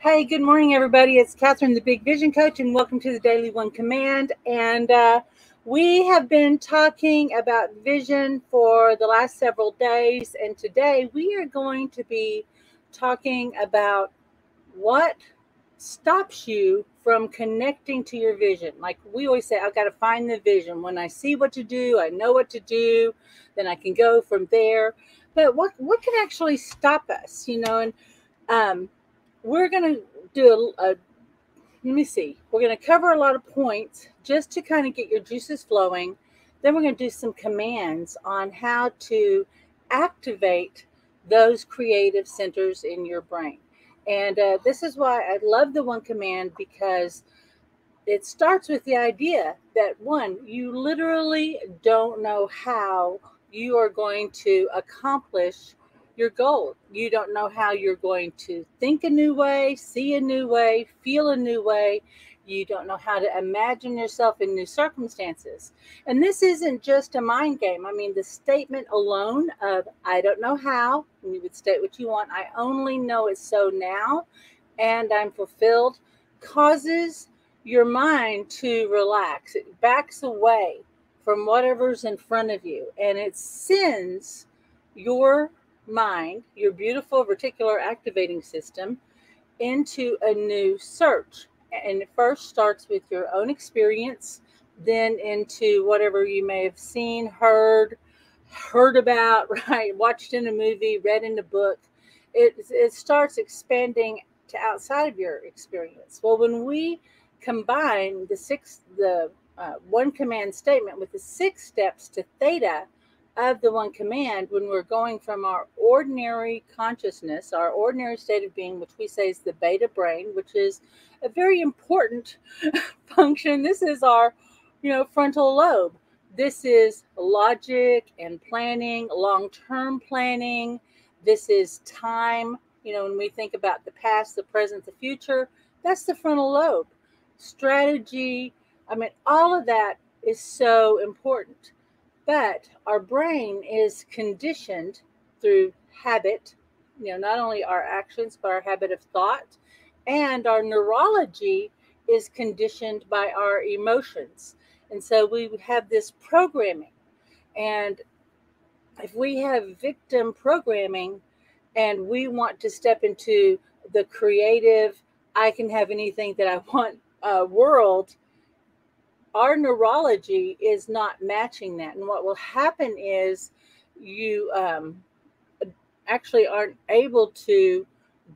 Hey, good morning, everybody. It's Kathryn, the Big Vision Coach, and welcome to the Daily One Command. And uh, we have been talking about vision for the last several days, and today we are going to be talking about what stops you from connecting to your vision. Like we always say, I've got to find the vision. When I see what to do, I know what to do, then I can go from there. But what what can actually stop us? You know, and um, we're going to do a, a, let me see, we're going to cover a lot of points just to kind of get your juices flowing. Then we're going to do some commands on how to activate those creative centers in your brain. And uh, this is why I love the one command because it starts with the idea that one, you literally don't know how you are going to accomplish your goal. You don't know how you're going to think a new way, see a new way, feel a new way. You don't know how to imagine yourself in new circumstances. And this isn't just a mind game. I mean, the statement alone of, I don't know how, and you would state what you want, I only know it's so now, and I'm fulfilled, causes your mind to relax. It backs away from whatever's in front of you and it sends your mind, your beautiful reticular activating system, into a new search. And it first starts with your own experience, then into whatever you may have seen, heard, heard about, right? Watched in a movie, read in a book. It, it starts expanding to outside of your experience. Well, when we combine the six, the uh, one command statement with the six steps to theta, of the one command when we're going from our ordinary consciousness, our ordinary state of being, which we say is the beta brain, which is a very important function. This is our, you know, frontal lobe. This is logic and planning, long-term planning. This is time. You know, when we think about the past, the present, the future, that's the frontal lobe. Strategy. I mean, all of that is so important. But our brain is conditioned through habit, you know, not only our actions, but our habit of thought. And our neurology is conditioned by our emotions. And so we have this programming. And if we have victim programming and we want to step into the creative, I can have anything that I want uh, world, our neurology is not matching that. And what will happen is you um, actually aren't able to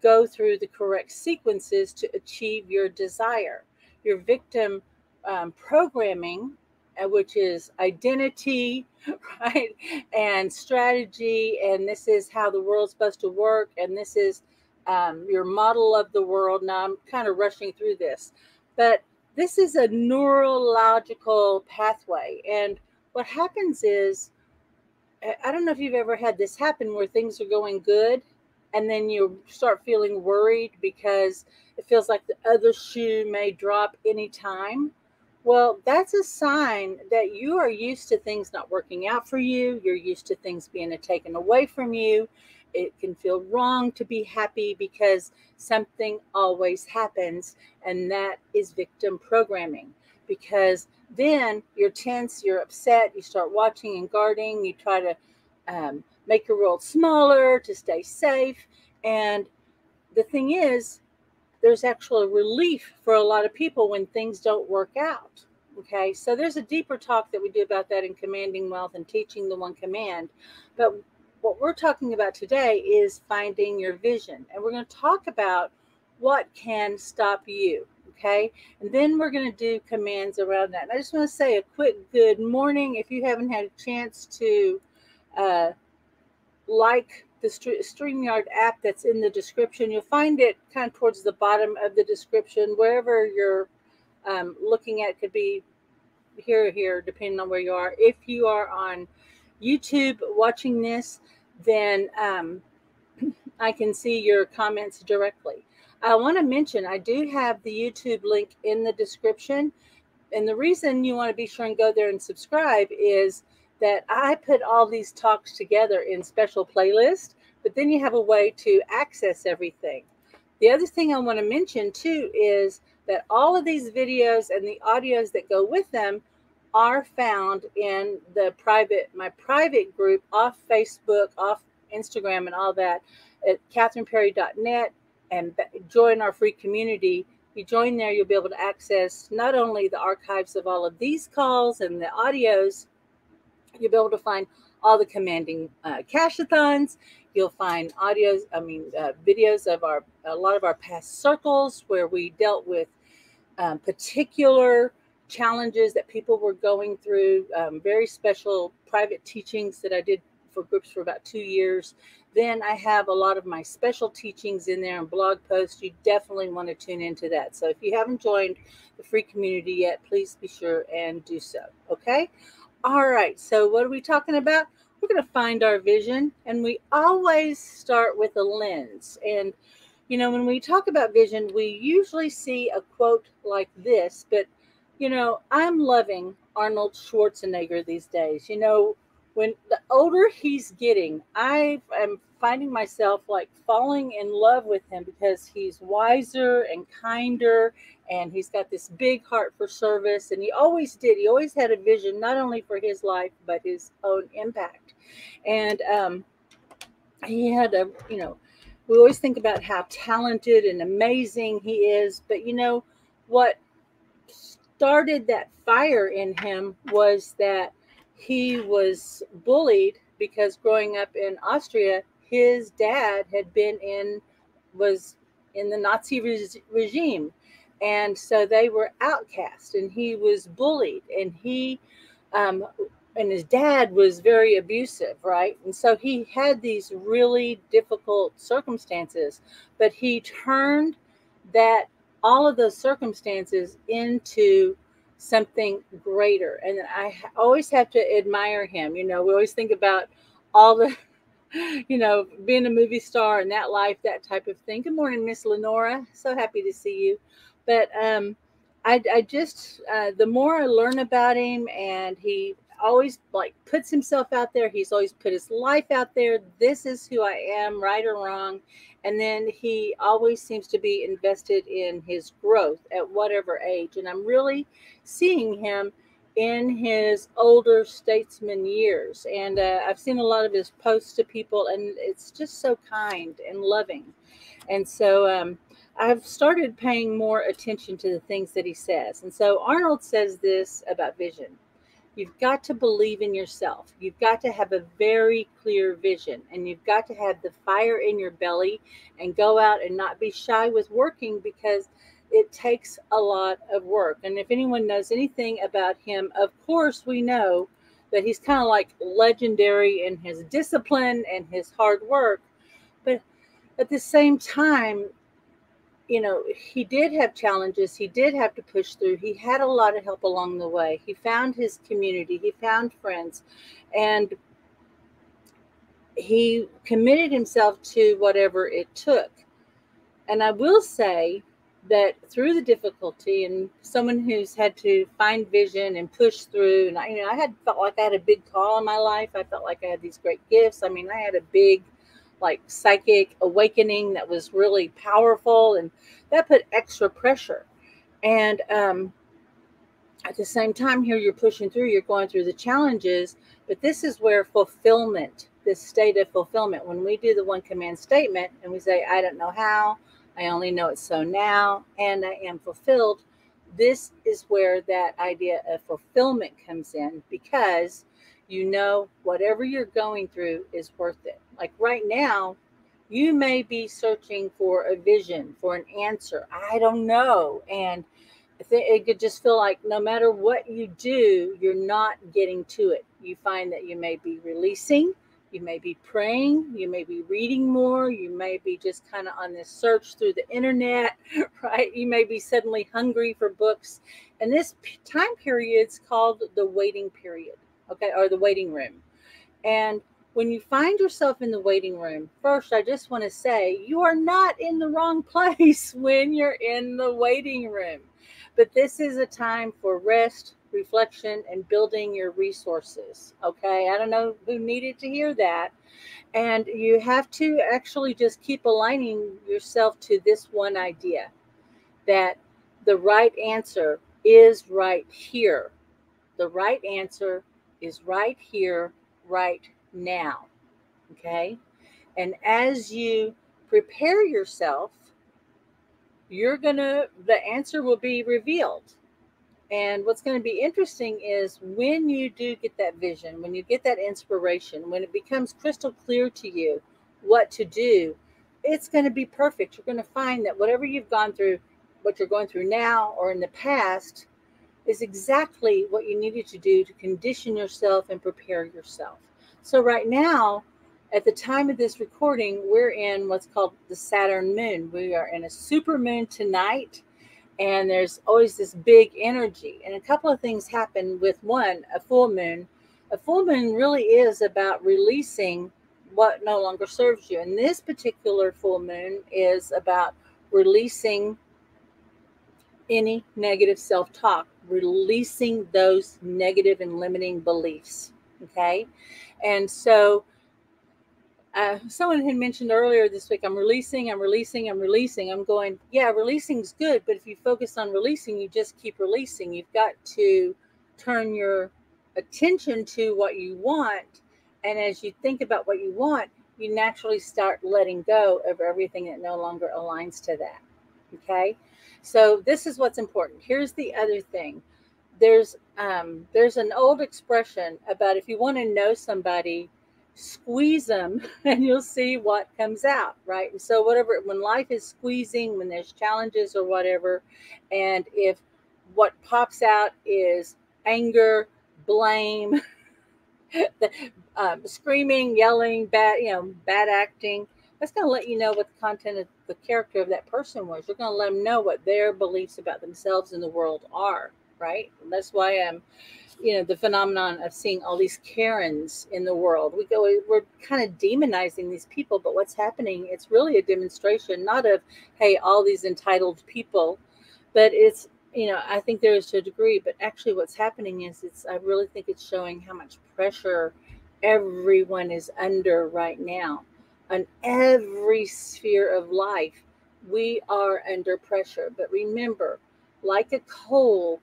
go through the correct sequences to achieve your desire. Your victim um, programming, uh, which is identity, right, and strategy, and this is how the world's supposed to work, and this is um, your model of the world. Now I'm kind of rushing through this, but this is a neurological pathway. And what happens is, I don't know if you've ever had this happen where things are going good and then you start feeling worried because it feels like the other shoe may drop anytime. Well, that's a sign that you are used to things not working out for you. You're used to things being taken away from you it can feel wrong to be happy because something always happens and that is victim programming. Because then you're tense you're upset you start watching and guarding you try to um, make your world smaller to stay safe. And the thing is there's actual relief for a lot of people when things don't work out okay? So there's a deeper talk that we do about that in commanding wealth and teaching the one command. But what we're talking about today is finding your vision. And we're going to talk about what can stop you. Okay. And then we're going to do commands around that. And I just want to say a quick good morning. If you haven't had a chance to uh, like the StreamYard app that's in the description, you'll find it kind of towards the bottom of the description, wherever you're um, looking at, could be here or here, depending on where you are. If you are on YouTube watching this, then um, I can see your comments directly. I want to mention I do have the YouTube link in the description. And the reason you want to be sure and go there and subscribe is that I put all these talks together in special playlists, but then you have a way to access everything. The other thing I want to mention too is that all of these videos and the audios that go with them are found in the private my private group off Facebook, off Instagram, and all that at kathrynperry.net and join our free community. You join there, you'll be able to access not only the archives of all of these calls and the audios, you'll be able to find all the commanding uh. You'll find audios, I mean, uh, videos of our a lot of our past circles where we dealt with um, particular challenges that people were going through, um, very special private teachings that I did for groups for about two years. Then I have a lot of my special teachings in there and blog posts. You definitely want to tune into that. So if you haven't joined the free community yet, please be sure and do so. Okay. All right. So what are we talking about? We're going to find our vision, and we always start with a lens. And you know, when we talk about vision, we usually see a quote like this, but you know, I'm loving Arnold Schwarzenegger these days. You know, when the older he's getting, I am finding myself like falling in love with him because he's wiser and kinder and he's got this big heart for service. And he always did he always had a vision not only for his life but his own impact. And um, he had a you know we always think about how talented and amazing he is. But you know what started that fire in him was that he was bullied because growing up in Austria, his dad had been in, was in the Nazi re- regime. And so they were outcast and he was bullied and he, um, and his dad was very abusive, right? And so he had these really difficult circumstances, but he turned that all of those circumstances into something greater. And I always have to admire him. You know, we always think about all the, you know, being a movie star and that life, that type of thing. Good morning, Miss Lenora. So happy to see you. But um, I, I just, uh, the more I learn about him, and he always like puts himself out there. He's always put his life out there. This is who I am, right or wrong. And then he always seems to be invested in his growth at whatever age. And I'm really seeing him in his older statesman years. And uh, I've seen a lot of his posts to people, and it's just so kind and loving. And so um, I've started paying more attention to the things that he says. And so Arnold says this about vision You've got to believe in yourself. You've got to have a very clear vision and you've got to have the fire in your belly and go out and not be shy with working because it takes a lot of work. And if anyone knows anything about him, of course, we know that he's kind of like legendary in his discipline and his hard work. But at the same time, you know, he did have challenges. He did have to push through. He had a lot of help along the way. He found his community, he found friends, and he committed himself to whatever it took. And I will say that through the difficulty and someone who's had to find vision and push through and I, you know I had felt like I had a big call in my life. I felt like I had these great gifts. I mean, I had a big like psychic awakening that was really powerful and that put extra pressure. And um, at the same time here you're pushing through you're going through the challenges but this is where fulfillment this state of fulfillment when we do the one command statement and we say i don't know how i only know it's so now and i am fulfilled this is where that idea of fulfillment comes in because you know whatever you're going through is worth it like right now, you may be searching for a vision, for an answer. I don't know. And it could just feel like no matter what you do, you're not getting to it. You find that you may be releasing, you may be praying, you may be reading more, you may be just kind of on this search through the internet, right? You may be suddenly hungry for books. And this time period is called the waiting period, okay, or the waiting room. And when you find yourself in the waiting room, first, I just want to say you are not in the wrong place when you're in the waiting room. But this is a time for rest, reflection, and building your resources. Okay. I don't know who needed to hear that. And you have to actually just keep aligning yourself to this one idea that the right answer is right here. The right answer is right here, right now. Okay. And as you prepare yourself, you're going to, the answer will be revealed. And what's going to be interesting is when you do get that vision, when you get that inspiration, when it becomes crystal clear to you what to do, it's going to be perfect. You're going to find that whatever you've gone through, what you're going through now or in the past, is exactly what you needed to do to condition yourself and prepare yourself. So, right now, at the time of this recording, we're in what's called the Saturn moon. We are in a super moon tonight, and there's always this big energy. And a couple of things happen with one, a full moon. A full moon really is about releasing what no longer serves you. And this particular full moon is about releasing any negative self talk, releasing those negative and limiting beliefs. Okay. And so, uh, someone had mentioned earlier this week, I'm releasing, I'm releasing, I'm releasing. I'm going, yeah, releasing's good, but if you focus on releasing, you just keep releasing. You've got to turn your attention to what you want. And as you think about what you want, you naturally start letting go of everything that no longer aligns to that. Okay. So this is what's important. Here's the other thing. There's um, there's an old expression about if you want to know somebody, squeeze them and you'll see what comes out, right? And so whatever when life is squeezing, when there's challenges or whatever, and if what pops out is anger, blame, um, screaming, yelling, bad, you know, bad acting, that's going to let you know what the content of the character of that person was. You're going to let them know what their beliefs about themselves and the world are, right? And that's why I'm you know the phenomenon of seeing all these karens in the world we go we're kind of demonizing these people but what's happening it's really a demonstration not of hey all these entitled people but it's you know i think there is to a degree but actually what's happening is it's i really think it's showing how much pressure everyone is under right now on every sphere of life we are under pressure but remember like a coal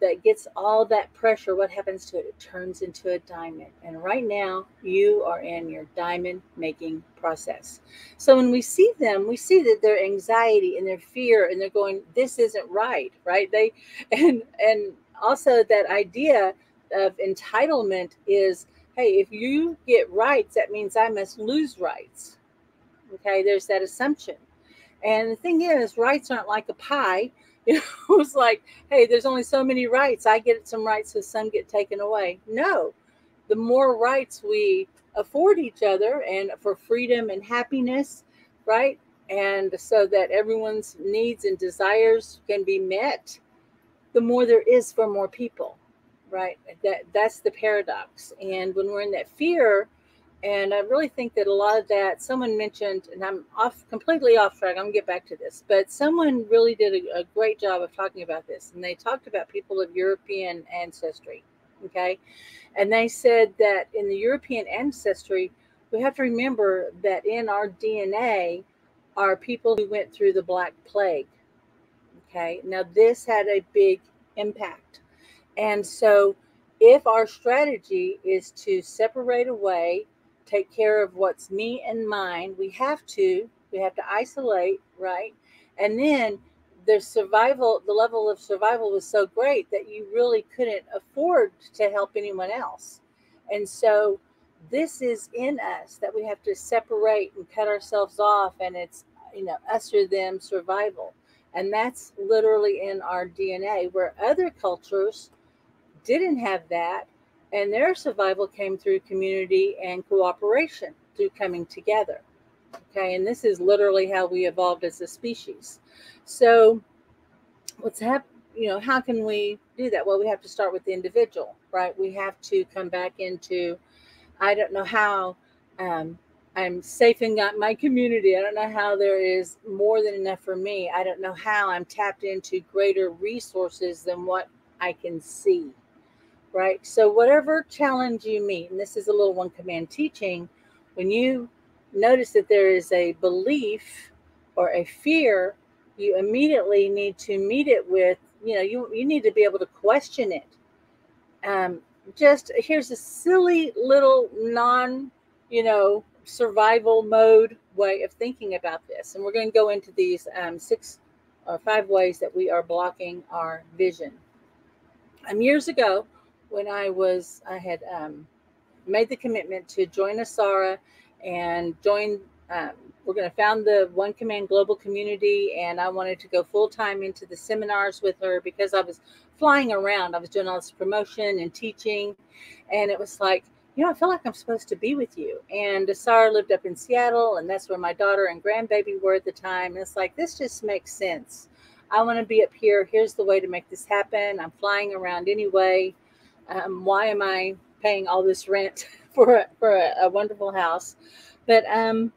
that gets all that pressure, what happens to it? It turns into a diamond. And right now, you are in your diamond making process. So when we see them, we see that their anxiety and their fear, and they're going, "This isn't right," right? They and and also that idea of entitlement is, "Hey, if you get rights, that means I must lose rights." Okay, there's that assumption. And the thing is, rights aren't like a pie you know, it's like, hey, there's only so many rights. I get some rights, so some get taken away. No, the more rights we afford each other and for freedom and happiness, right? And so that everyone's needs and desires can be met, the more there is for more people, right? That that's the paradox. And when we're in that fear, and I really think that a lot of that, someone mentioned, and I'm off completely off track. I'm gonna get back to this, but someone really did a, a great job of talking about this. And they talked about people of European ancestry. Okay. And they said that in the European ancestry, we have to remember that in our DNA are people who went through the Black Plague. Okay. Now, this had a big impact. And so, if our strategy is to separate away take care of what's me and mine. We have to. We have to isolate, right? And then the survival, the level of survival was so great that you really couldn't afford to help anyone else. And so this is in us that we have to separate and cut ourselves off. And it's, you know, us or them survival. And that's literally in our DNA, where other cultures didn't have that and their survival came through community and cooperation, through coming together. Okay, and this is literally how we evolved as a species. So, what's happening? You know, how can we do that? Well, we have to start with the individual, right? We have to come back into, I don't know how um, I'm safe in my community. I don't know how there is more than enough for me. I don't know how I'm tapped into greater resources than what I can see. Right? So, whatever challenge you meet, and this is a little one command teaching, when you notice that there is a belief or a fear, you immediately need to meet it with, you know, you, you need to be able to question it. Um, just here's a silly little non, you know, survival mode way of thinking about this. And we're going to go into these um, six or five ways that we are blocking our vision. Um, years ago, when I was, I had um, made the commitment to join ASARA and join, um, we're going to found the One Command Global Community. And I wanted to go full time into the seminars with her because I was flying around. I was doing all this promotion and teaching. And it was like, you know, I feel like I'm supposed to be with you. And Asara lived up in Seattle, and that's where my daughter and grandbaby were at the time. And it's like, this just makes sense. I want to be up here. Here's the way to make this happen. I'm flying around anyway. Um, why am I paying all this rent for a, for a, a wonderful house? But um,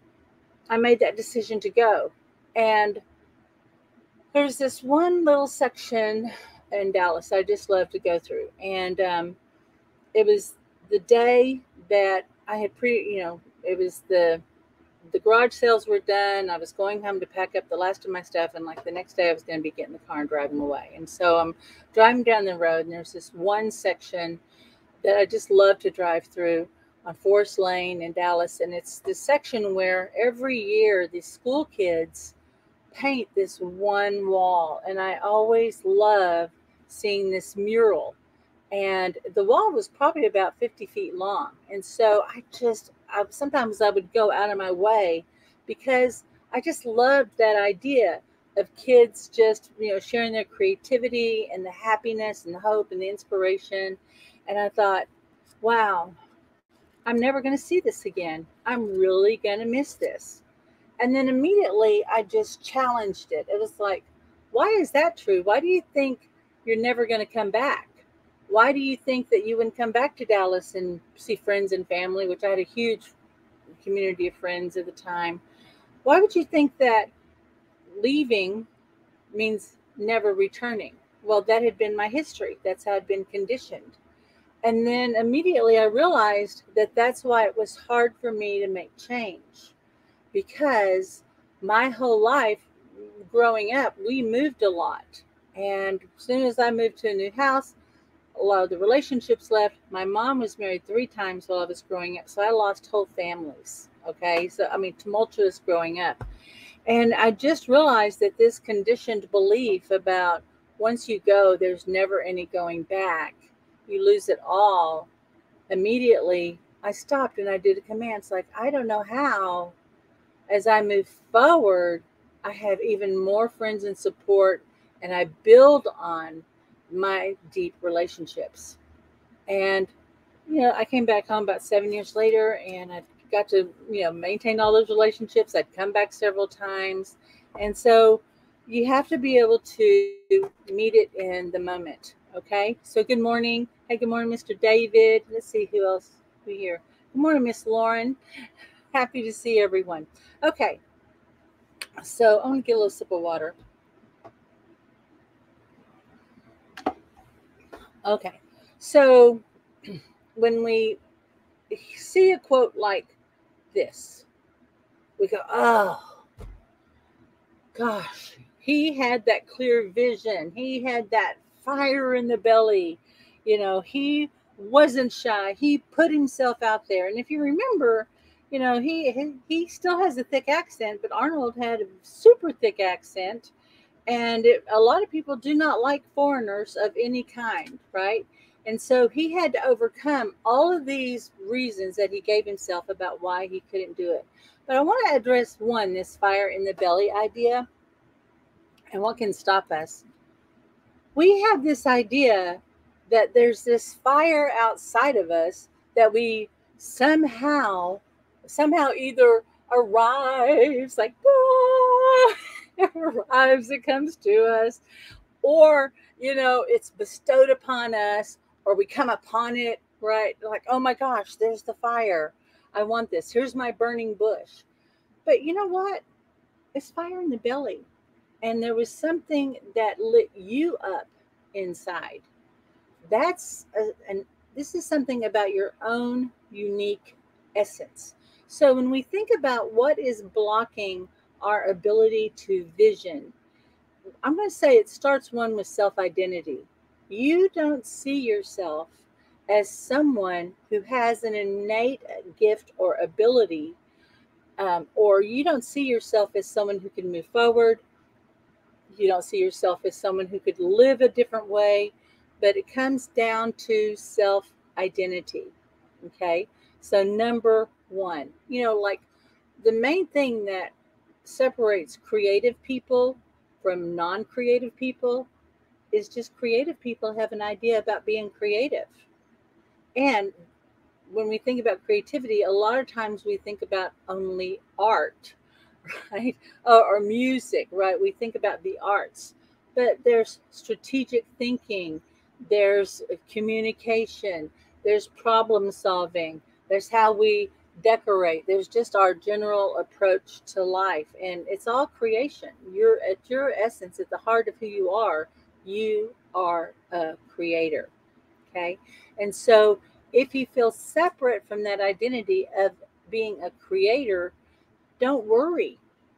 I made that decision to go. And there's this one little section in Dallas I just love to go through. And um, it was the day that I had pre, you know, it was the the garage sales were done. I was going home to pack up the last of my stuff, and like the next day, I was going to be getting the car and driving away. And so I'm driving down the road, and there's this one section that I just love to drive through on Forest Lane in Dallas, and it's this section where every year these school kids paint this one wall, and I always love seeing this mural and the wall was probably about 50 feet long and so i just I, sometimes i would go out of my way because i just loved that idea of kids just you know sharing their creativity and the happiness and the hope and the inspiration. And i thought wow i'm never going to see this again. I'm really going to miss this. And then immediately i just challenged it. It was like why is that true? Why do you think you're never going to come back why do you think that you wouldn't come back to Dallas and see friends and family, which I had a huge community of friends at the time? Why would you think that leaving means never returning? Well, that had been my history. That's how I'd been conditioned. And then immediately I realized that that's why it was hard for me to make change because my whole life growing up, we moved a lot. And as soon as I moved to a new house, a lot of the relationships left. My mom was married three times while I was growing up, so I lost whole families. Okay, so I mean, tumultuous growing up. And I just realized that this conditioned belief about once you go, there's never any going back, you lose it all. Immediately, I stopped and I did a command. It's like, I don't know how, as I move forward, I have even more friends and support, and I build on my deep relationships. And, you know, I came back home about seven years later and I got to, you know, maintain all those relationships. I'd come back several times. And so you have to be able to meet it in the moment. Okay. So good morning. Hey, good morning, Mr. David. Let's see who else we here. Good morning, Miss Lauren. Happy to see everyone. Okay. So I'm gonna get a little sip of water. Okay. So when we see a quote like this, we go, oh, gosh, he had that clear vision. He had that fire in the belly. You know, he wasn't shy. He put himself out there. And if you remember, you know, he he, still has a thick accent, but Arnold had a super thick accent and it, a lot of people do not like foreigners of any kind, right? And so he had to overcome all of these reasons that he gave himself about why he couldn't do it. But I want to address one this fire in the belly idea and what can stop us. We have this idea that there's this fire outside of us that we somehow, somehow either arrives like, ah, arrives, it comes to us, or, you know, it's bestowed upon us, or we come upon it, right? Like, oh my gosh, there's the fire. I want this. Here's my burning bush. But you know what? It's fire in the belly. And there was something that lit you up inside. that's a, and this is something about your own unique essence. So when we think about what is blocking our ability to vision, I'm going to say it starts one with self identity. You don't see yourself as someone who has an innate gift or ability, um, or you don't see yourself as someone who can move forward. You don't see yourself as someone who could live a different way, but it comes down to self identity. Okay. So, number one, you know, like the main thing that separates creative people from non creative people is just creative people have an idea about being creative. And when we think about creativity, a lot of times we think about only art, right? Or, or music, right? We think about the arts, but there's strategic thinking, there's communication, there's problem solving, there's how we decorate, there's just our general approach to life. And it's all creation. You're at your essence, at the heart of who you are, you are a creator. Okay. And so if you feel separate from that identity of being a creator, don't worry.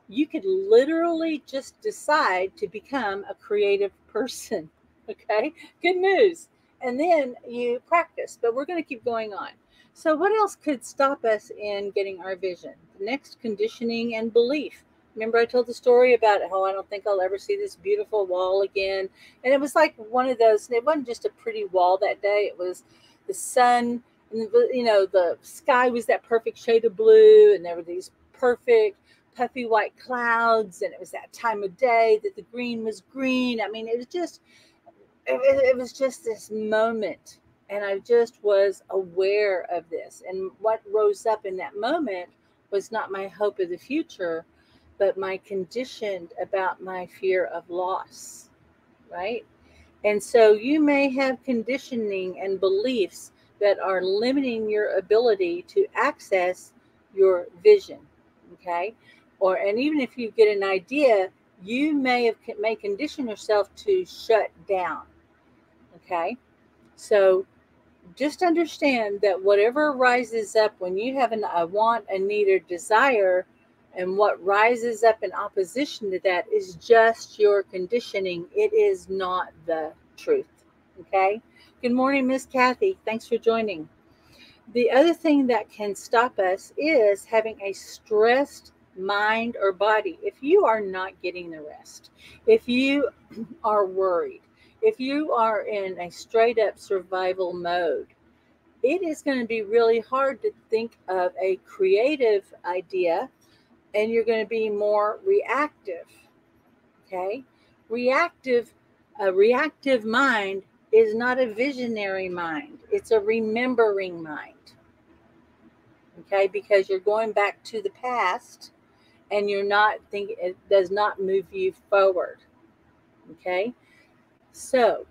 You could literally just decide to become a creative person. Okay. Good news. And then you practice, but we're going to keep going on. So, what else could stop us in getting our vision? Next conditioning and belief. Remember, I told the story about how I don't think I'll ever see this beautiful wall again. And it was like one of those, it wasn't just a pretty wall that day, it was the sun, and the, you know, the sky was that perfect shade of blue, and there were these perfect puffy white clouds, and it was that time of day that the green was green. I mean, it was just, it, it was just this moment. And I just was aware of this. And what rose up in that moment was not my hope of the future, but my conditioned about my fear of loss, right? And so you may have conditioning and beliefs that are limiting your ability to access your vision, okay? Or and even if you get an idea, you may have may condition yourself to shut down, okay? So just understand that whatever rises up when you have an, a want, a need, or desire, and what rises up in opposition to that is just your conditioning. It is not the truth. Okay. Good morning, Miss Kathy. Thanks for joining. The other thing that can stop us is having a stressed mind or body. If you are not getting the rest, if you are worried, if you are in a straight up survival mode, it is going to be really hard to think of a creative idea and you're going to be more reactive. Okay? Reactive, a reactive mind is not a visionary mind, it's a remembering mind. Okay? Because you're going back to the past and you're not thinking, it does not move you forward. Okay? So,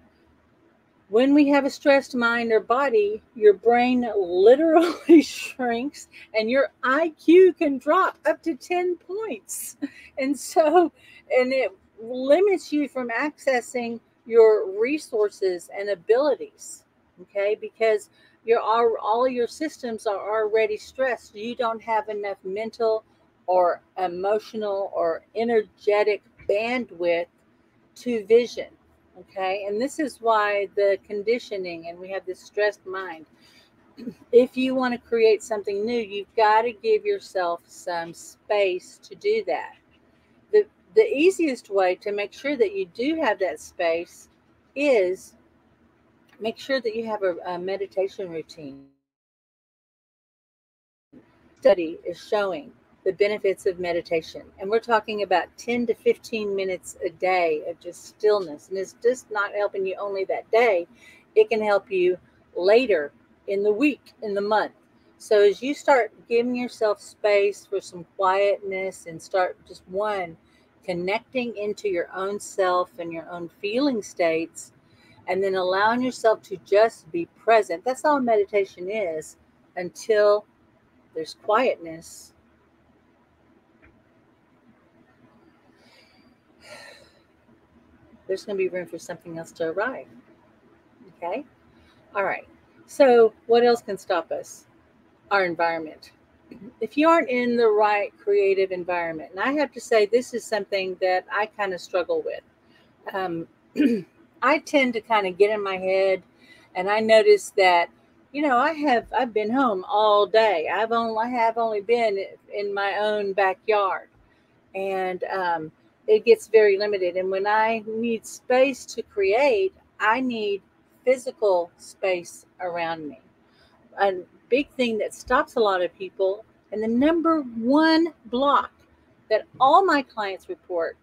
when we have a stressed mind or body, your brain literally shrinks and your IQ can drop up to 10 points. And so, and it limits you from accessing your resources and abilities. Okay, because your all, all your systems are already stressed. You don't have enough mental or emotional or energetic bandwidth to vision. Okay. And this is why the conditioning and we have this stressed mind. If you want to create something new, you've got to give yourself some space to do that. The, the easiest way to make sure that you do have that space is make sure that you have a, a meditation routine. Study is showing the benefits of meditation. And we're talking about 10 to 15 minutes a day of just stillness. And it's just not helping you only that day, it can help you later in the week, in the month. So as you start giving yourself space for some quietness and start just one, connecting into your own self and your own feeling states, and then allowing yourself to just be present. That's all meditation is until there's quietness there's going to be room for something else to arrive. Okay? All right. So, what else can stop us? Our environment. If you aren't in the right creative environment, and I have to say, this is something that I kind of struggle with. Um, I tend to kind of get in my head, and I notice that, you know, I have I've been home all day. I've only I have only been in my own backyard, and um, it gets very limited. And when I need space to create, I need physical space around me. A big thing that stops a lot of people, and the number one block that all my clients report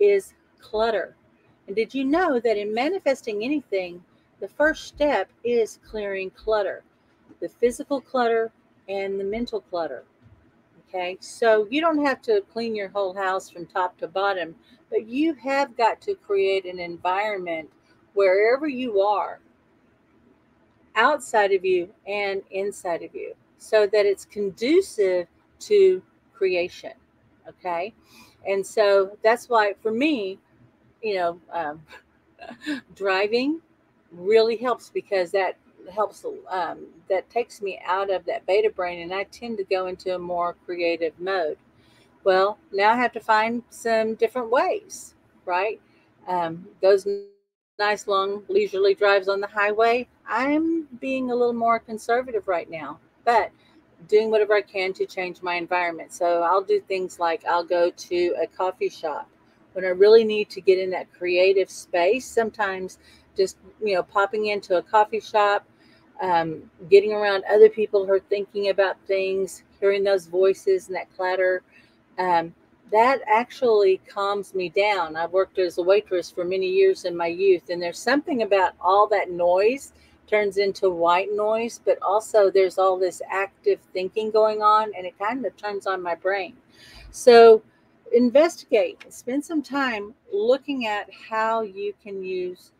is clutter. And did you know that in manifesting anything, the first step is clearing clutter, the physical clutter and the mental clutter. Okay, so you don't have to clean your whole house from top to bottom, but you have got to create an environment wherever you are outside of you and inside of you so that it's conducive to creation. Okay. And so that's why, for me, you know, um, driving really helps because that helps, um, that takes me out of that beta brain and I tend to go into a more creative mode. Well, now I have to find some different ways, right? Um, those nice long leisurely drives on the highway, I'm being a little more conservative right now, but doing whatever I can to change my environment. So I'll do things like I'll go to a coffee shop when I really need to get in that creative space. Sometimes just, you know, popping into a coffee shop, um, getting around other people who are thinking about things, hearing those voices and that clatter. Um, that actually calms me down. I've worked as a waitress for many years in my youth, and there's something about all that noise turns into white noise, but also there's all this active thinking going on, and it kind of turns on my brain. So, investigate, spend some time looking at how you can use,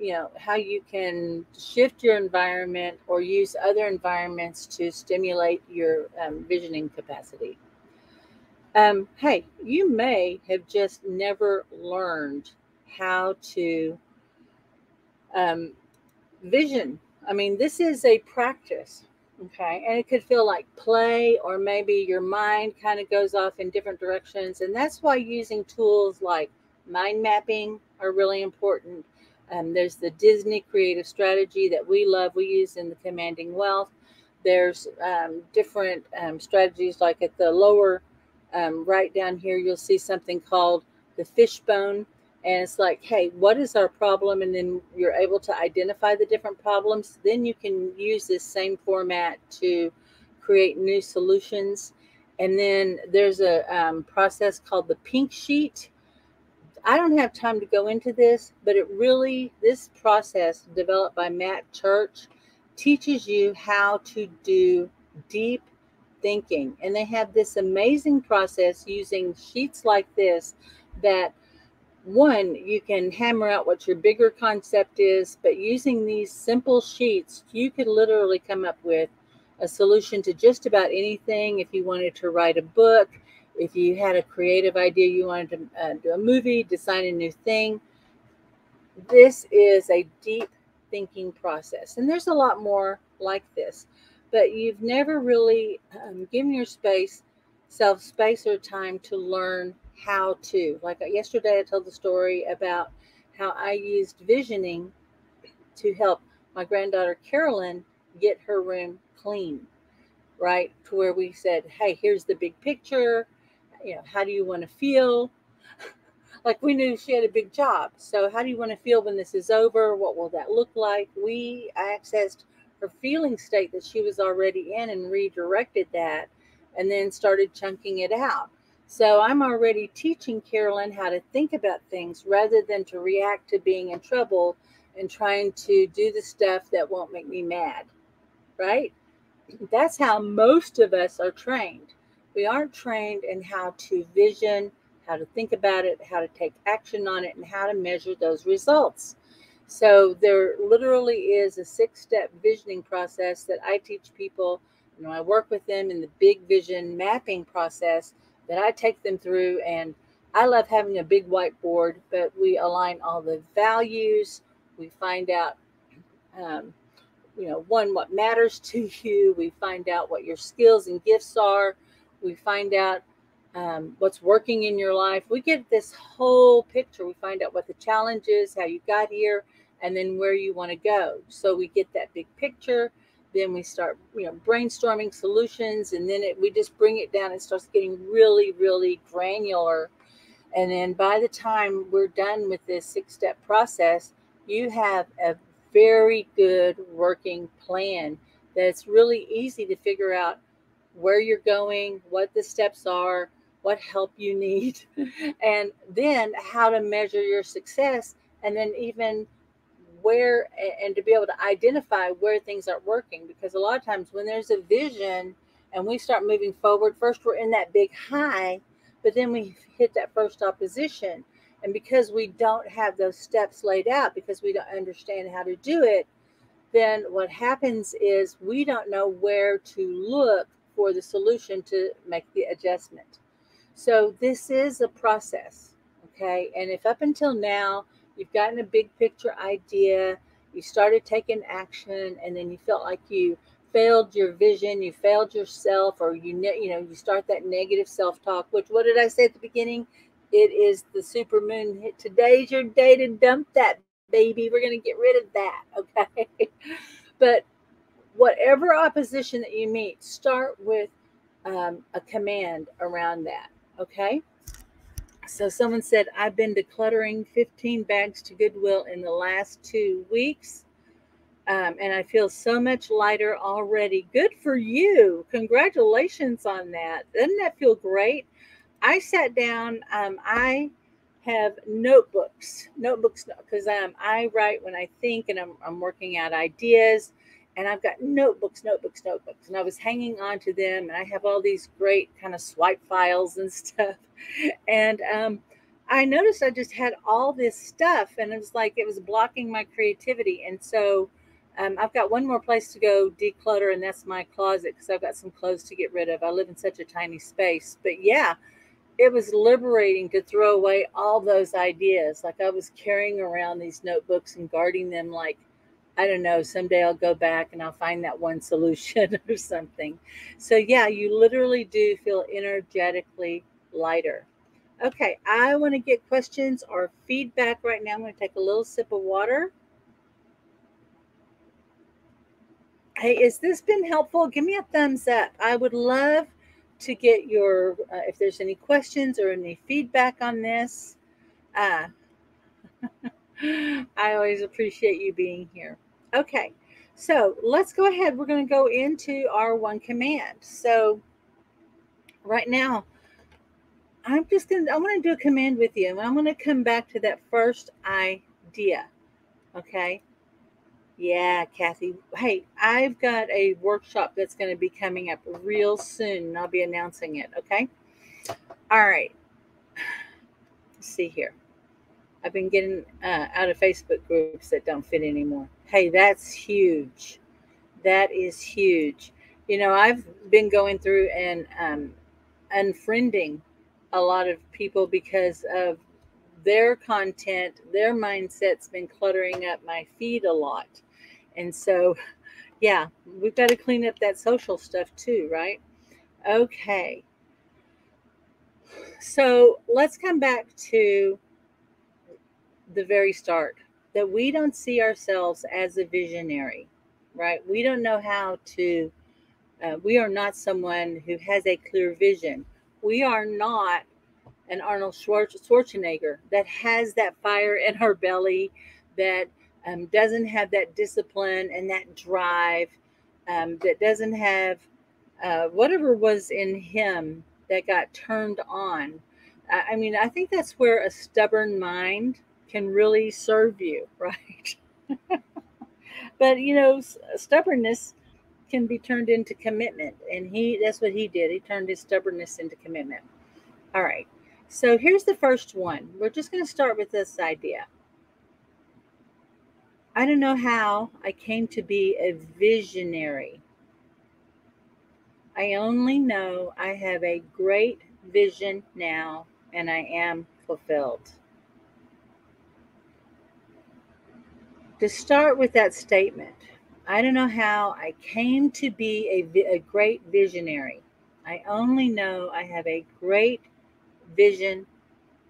you know, how you can shift your environment or use other environments to stimulate your um, visioning capacity. Um, hey, you may have just never learned how to um, vision. I mean, this is a practice, okay? And it could feel like play, or maybe your mind kind of goes off in different directions. And that's why using tools like mind mapping are really important. Um, there's the Disney creative strategy that we love, we use in the Commanding Wealth. There's um, different um, strategies like at the lower um, right down here, you'll see something called the fishbone. And it's like, hey, what is our problem? And then you're able to identify the different problems. Then you can use this same format to create new solutions. And then there's a um, process called the pink sheet. I don't have time to go into this, but it really, this process developed by Matt Church teaches you how to do deep thinking. And they have this amazing process using sheets like this that one, you can hammer out what your bigger concept is, but using these simple sheets, you could literally come up with a solution to just about anything. If you wanted to write a book, if you had a creative idea, you wanted to uh, do a movie, design a new thing. This is a deep thinking process. And there's a lot more like this but you've never really um, given your space self space or time to learn how to like uh, yesterday i told the story about how i used visioning to help my granddaughter carolyn get her room clean right to where we said hey here's the big picture you know how do you want to feel like we knew she had a big job so how do you want to feel when this is over what will that look like we accessed her feeling state that she was already in and redirected that and then started chunking it out. So I'm already teaching Carolyn how to think about things rather than to react to being in trouble and trying to do the stuff that won't make me mad. Right? That's how most of us are trained. We aren't trained in how to vision, how to think about it, how to take action on it, and how to measure those results. So there literally is a six step visioning process that I teach people. You know, I work with them in the big vision mapping process that I take them through. And I love having a big whiteboard, but we align all the values. We find out um, you know, one, what matters to you. We find out what your skills and gifts are. We find out um, what's working in your life. We get this whole picture. We find out what the challenge is, how you got here, and then where you want to go. So we get that big picture. Then we start, you know, brainstorming solutions, and then it, we just bring it down. It starts getting really, really granular. And then by the time we're done with this six-step process, you have a very good working plan that's really easy to figure out where you're going, what the steps are, what help you need, and then how to measure your success, and then even where and to be able to identify where things aren't working. Because a lot of times when there's a vision and we start moving forward, first we're in that big high, but then we hit that first opposition. And because we don't have those steps laid out, because we don't understand how to do it, then what happens is we don't know where to look for the solution to make the adjustment. So this is a process, okay? And if up until now you've gotten a big picture idea, you started taking action, and then you felt like you failed your vision, you failed yourself, or you you know you start that negative self-talk. Which what did I say at the beginning? It is the super moon. Today's your day to dump that baby. We're gonna get rid of that, okay? but whatever opposition that you meet, start with um, a command around that. Okay. So someone said, I've been decluttering 15 bags to Goodwill in the last two weeks. Um, and I feel so much lighter already. Good for you. Congratulations on that. Doesn't that feel great? I sat down. Um, I have notebooks, notebooks, because um, I write when I think and I'm, I'm working out ideas and I've got notebooks, notebooks, notebooks, and I was hanging on to them, and I have all these great kind of swipe files and stuff, and um, I noticed I just had all this stuff, and it was like it was blocking my creativity, and so um, I've got one more place to go declutter, and that's my closet because I've got some clothes to get rid of. I live in such a tiny space, but yeah. It was liberating to throw away all those ideas. Like I was carrying around these notebooks and guarding them like I don't know, someday I'll go back and I'll find that one solution or something. So, yeah, you literally do feel energetically lighter. Okay, I want to get questions or feedback right now. I'm going to take a little sip of water. Hey, has this been helpful? Give me a thumbs up. I would love to get your, uh, if there's any questions or any feedback on this. Uh, I always appreciate you being here. Okay, so let's go ahead. We're going to go into our one command. So right now, I'm just going to, I want to do a command with you. And I'm going to come back to that first idea. Okay. Yeah, Kathy. Hey, I've got a workshop that's going to be coming up real soon. And I'll be announcing it. Okay. All right. Let's see here. I've been getting uh, out of Facebook groups that don't fit anymore. Hey, that's huge. That is huge. You know, I've been going through and um, unfriending a lot of people because of their content, their mindset's been cluttering up my feed a lot. And so, yeah, we've got to clean up that social stuff too, right? Okay. So let's come back to the very start that we don't see ourselves as a visionary, right? We don't know how to, uh, we are not someone who has a clear vision. We are not an Arnold Schwarzenegger that has that fire in her belly, that um, doesn't have that discipline and that drive, um, that doesn't have uh, whatever was in him that got turned on. I, I mean, I think that's where a stubborn mind can really serve you, right? but you know, stubbornness can be turned into commitment, and he that's what he did. He turned his stubbornness into commitment. All right. So here's the first one. We're just going to start with this idea. I don't know how I came to be a visionary. I only know I have a great vision now and I am fulfilled. To start with that statement, I don't know how I came to be a, a great visionary. I only know I have a great vision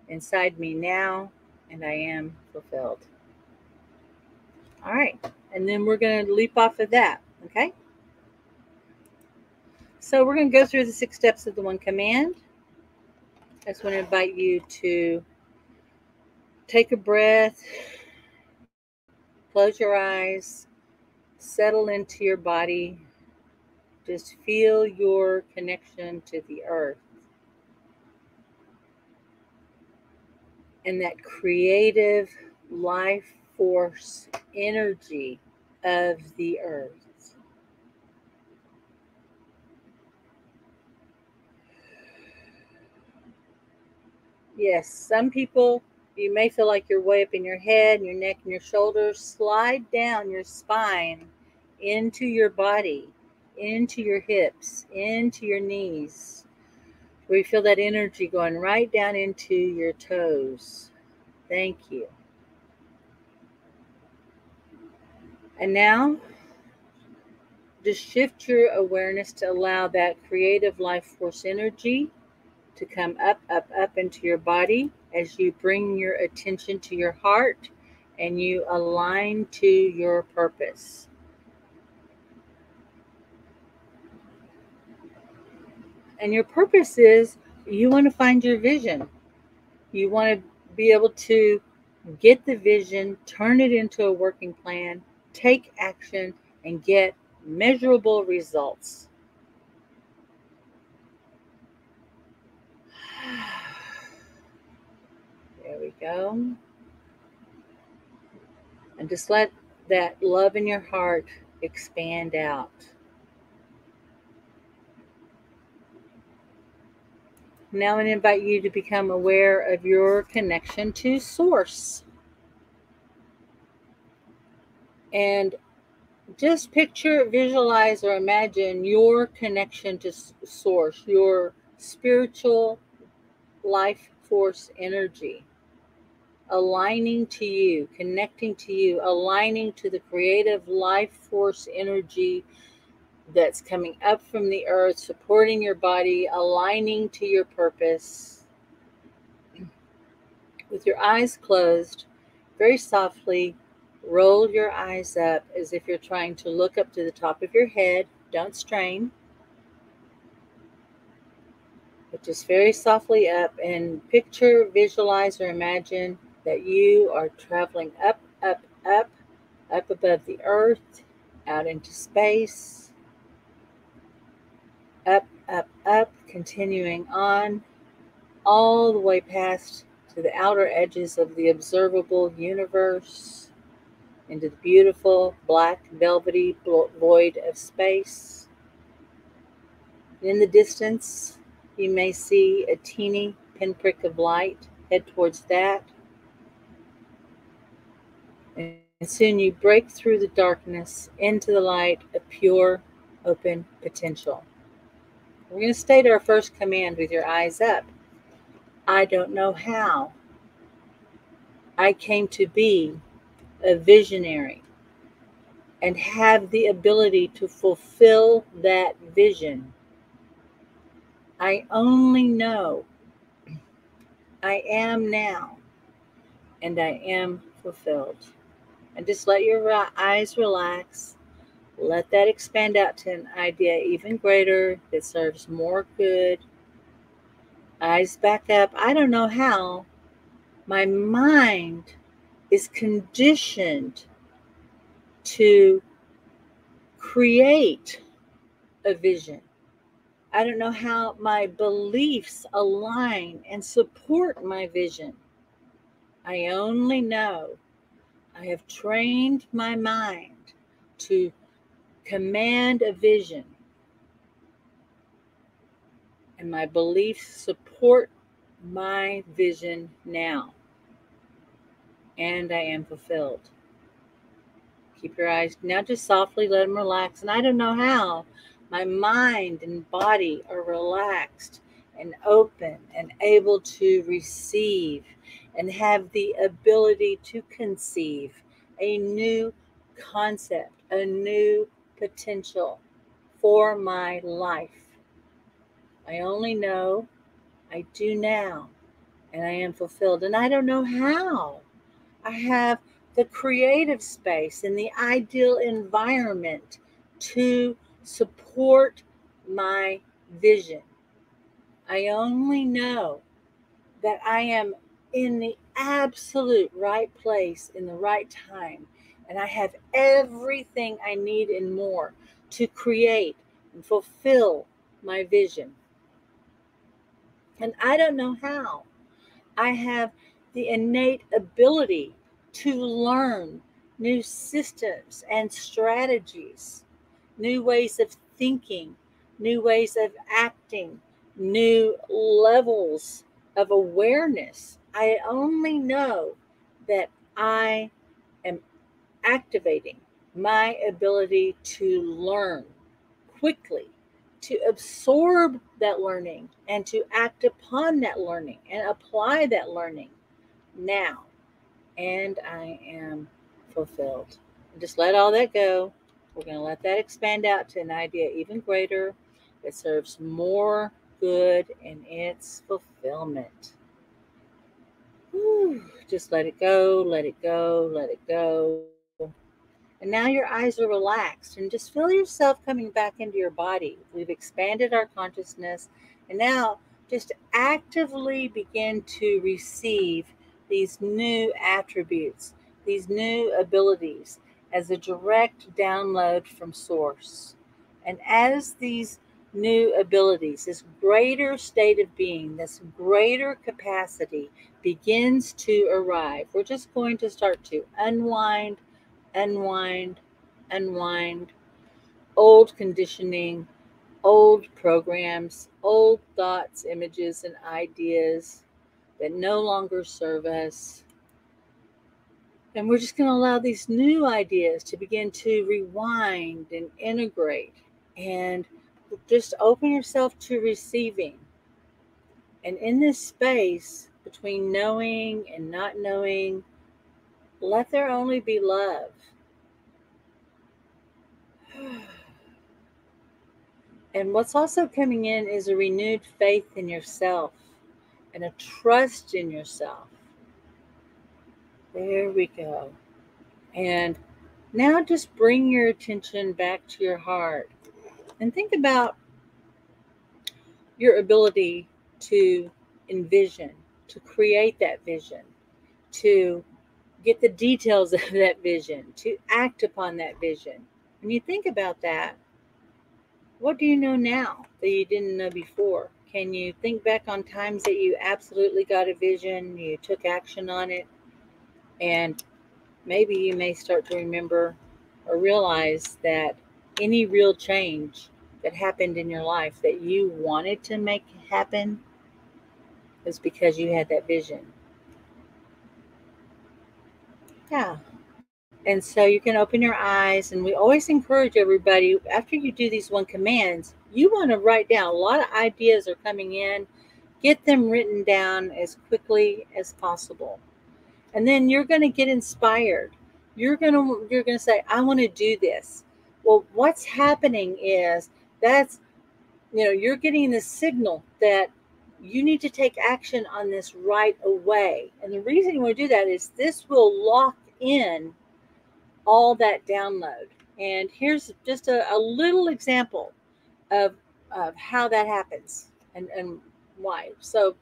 inside me now, and I am fulfilled. All right, and then we're going to leap off of that, okay? So we're going to go through the six steps of the one command. I just want to invite you to take a breath, close your eyes, settle into your body. Just feel your connection to the earth. And that creative life force energy of the earth. Yes, some people you may feel like you're way up in your head, and your neck, and your shoulders. Slide down your spine into your body, into your hips, into your knees, where you feel that energy going right down into your toes. Thank you. And now, just shift your awareness to allow that creative life force energy to come up, up, up into your body as you bring your attention to your heart and you align to your purpose. And your purpose is you want to find your vision. You want to be able to get the vision, turn it into a working plan, take action, and get measurable results. There we go. And just let that love in your heart expand out. Now I invite you to become aware of your connection to Source. And just picture, visualize, or imagine your connection to Source, your spiritual life force energy aligning to you, connecting to you, aligning to the creative life force energy that's coming up from the earth, supporting your body, aligning to your purpose. With your eyes closed, very softly roll your eyes up as if you're trying to look up to the top of your head. Don't strain but just very softly up and picture, visualize, or imagine that you are traveling up, up, up, up above the earth, out into space, up, up, up, continuing on all the way past to the outer edges of the observable universe, into the beautiful black velvety void of space. In the distance, you may see a teeny pinprick of light. Head towards that. And soon you break through the darkness into the light of pure, open potential. We're going to state our first command with your eyes up. I don't know how. I came to be a visionary and have the ability to fulfill that vision I only know I am now and I am fulfilled. And just let your eyes relax. Let that expand out to an idea even greater that serves more good. Eyes back up. I don't know how. My mind is conditioned to create a vision. I don't know how my beliefs align and support my vision. I only know I have trained my mind to command a vision, and my beliefs support my vision now. And I am fulfilled. Keep your eyes now, just softly let them relax. And I don't know how, my mind and body are relaxed and open and able to receive and have the ability to conceive a new concept a new potential for my life. I only know I do now, and I am fulfilled, and I don't know how. I have the creative space and the ideal environment to support my vision. I only know that I am in the absolute right place in the right time, and I have everything I need and more to create and fulfill my vision. And I don't know how. I have the innate ability to learn new systems and strategies, new ways of thinking, new ways of acting, new levels of awareness. I only know that I am activating my ability to learn quickly, to absorb that learning and to act upon that learning and apply that learning now. And I am fulfilled. just let all that go. We're going to let that expand out to an idea even greater that serves more good in its fulfillment. Just let it go, let it go, let it go. And now your eyes are relaxed and just feel yourself coming back into your body. We've expanded our consciousness and now just actively begin to receive these new attributes, these new abilities as a direct download from Source. And as these new abilities, this greater state of being, this greater capacity begins to arrive, we're just going to start to unwind, unwind, unwind old conditioning, old programs, old thoughts, images, and ideas that no longer serve us. And we're just going to allow these new ideas to begin to rewind and integrate and just open yourself to receiving. And in this space between knowing and not knowing, let there only be love. And what's also coming in is a renewed faith in yourself and a trust in yourself. There we go. And now just bring your attention back to your heart and think about your ability to envision, to create that vision, to get the details of that vision, to act upon that vision. When you think about that, what do you know now that you didn't know before? Can you think back on times that you absolutely got a vision, you took action on it, and maybe you may start to remember or realize that any real change that happened in your life that you wanted to make happen is because you had that vision. Yeah. And so you can open your eyes, and we always encourage everybody after you do these one commands, you want to write down. A lot of ideas are coming in, get them written down as quickly as possible. And then you're going to get inspired. You're going to you're going to say, "I want to do this." Well, what's happening is that's you know, you're getting the signal that you need to take action on this right away. And the reason you want to do that is this will lock in all that download. And here's just a, a little example of, of how that happens and, and why. So,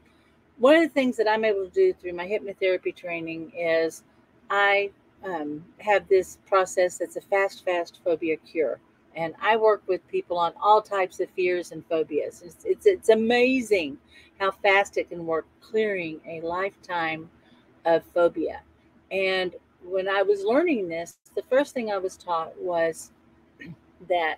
one of the things that I'm able to do through my hypnotherapy training is I um, have this process that's a fast, fast phobia cure. And I work with people on all types of fears and phobias. It's, it's, it's amazing how fast it can work, clearing a lifetime of phobia. And when I was learning this, the first thing I was taught was that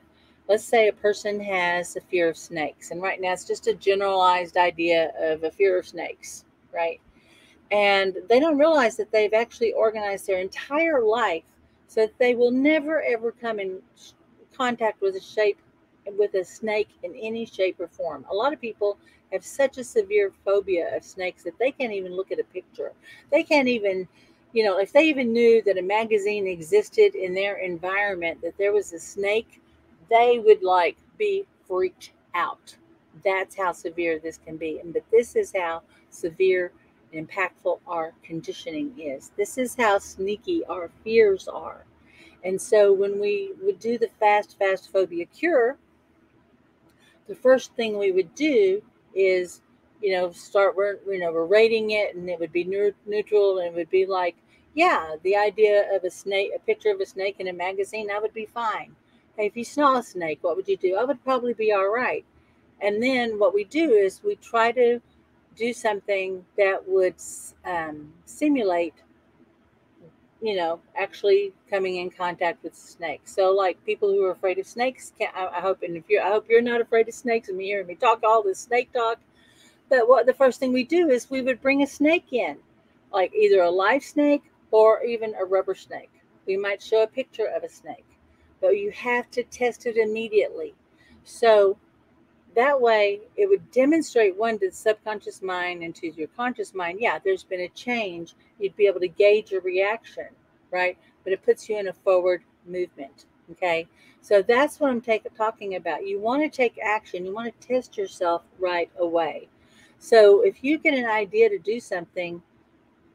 let's say a person has a fear of snakes, and right now it's just a generalized idea of a fear of snakes, right? And they don't realize that they've actually organized their entire life so that they will never ever come in contact with a shape with a snake in any shape or form. A lot of people have such a severe phobia of snakes that they can't even look at a picture. They can't even you know, if they even knew that a magazine existed in their environment, that there was a snake, they would like be freaked out. That's how severe this can be. And but this is how severe and impactful our conditioning is. This is how sneaky our fears are. And so when we would do the fast fast phobia cure, the first thing we would do is you know, start we're you know we're rating it, and it would be neutral, and it would be like, yeah, the idea of a snake, a picture of a snake in a magazine, that would be fine. Hey, if you saw a snake, what would you do? I would probably be all right. And then what we do is we try to do something that would um, simulate you know, actually coming in contact with snakes. So, like people who are afraid of snakes, can, I, I, hope, and if you're, I hope you're not afraid of snakes, and hearing me talk all this snake talk, but what the first thing we do is we would bring a snake in, like either a live snake or even a rubber snake. We might show a picture of a snake, but you have to test it immediately. So that way it would demonstrate one to the subconscious mind and to your conscious mind, yeah, there's been a change. You'd be able to gauge your reaction, right? But it puts you in a forward movement. Okay. So that's what I'm take, talking about. You want to take action, you want to test yourself right away. So if you get an idea to do something,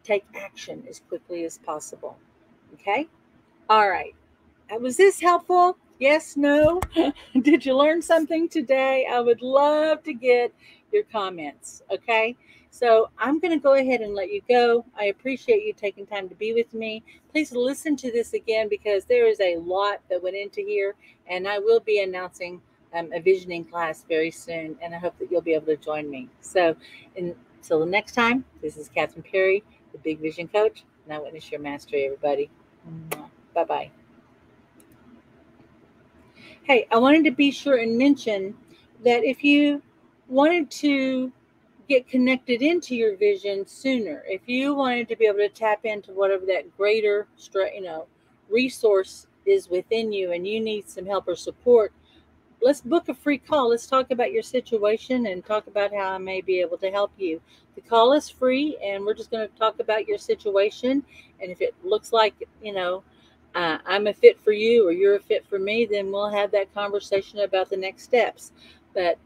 take action as quickly as possible. Okay? All right. Uh, was this helpful? Yes, no? Did you learn something today? I would love to get your comments. Okay? So I'm going to go ahead and let you go. I appreciate you taking time to be with me. Please listen to this again because there is a lot that went into here, and I will be announcing um, a visioning class very soon, and I hope that you'll be able to join me. So, until the next time, this is Kathryn Perry, the Big Vision Coach, and I witness your mastery, everybody. Bye bye. Hey, I wanted to be sure and mention that if you wanted to get connected into your vision sooner, if you wanted to be able to tap into whatever that greater, you know, resource is within you, and you need some help or support let's book a free call. Let's talk about your situation and talk about how I may be able to help you. The call is free, and we're just going to talk about your situation. And if it looks like, you know, uh, I'm a fit for you or you're a fit for me, then we'll have that conversation about the next steps. But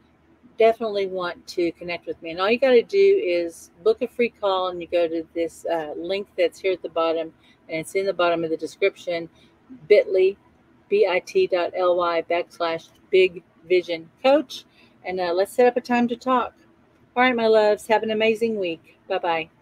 definitely want to connect with me. And all you got to do is book a free call, and you go to this uh, link that's here at the bottom, and it's in the bottom of the description bit.ly bit.ly backslash big vision coach. And uh, let's set up a time to talk. All right, my loves, have an amazing week. Bye bye.